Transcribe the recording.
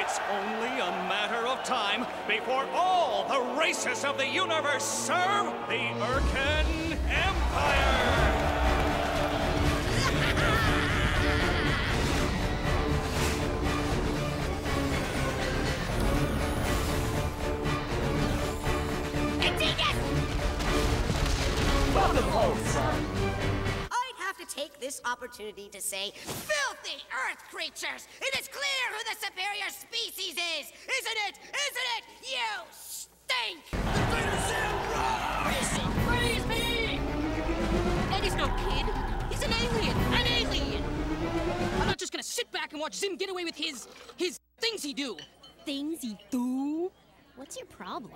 It's only a matter of time before all the races of the universe serve the Irken Empire! Welcome home, son. I'd have to take this opportunity to say, filthy Earth creatures! It is clear who the superior species is! Isn't it? Isn't it? You stink! Listen, praise me! Eddie's no kid. He's an alien. An alien! I'm not just gonna sit back and watch Zim get away with his... his things he do. Things he do? What's your problem?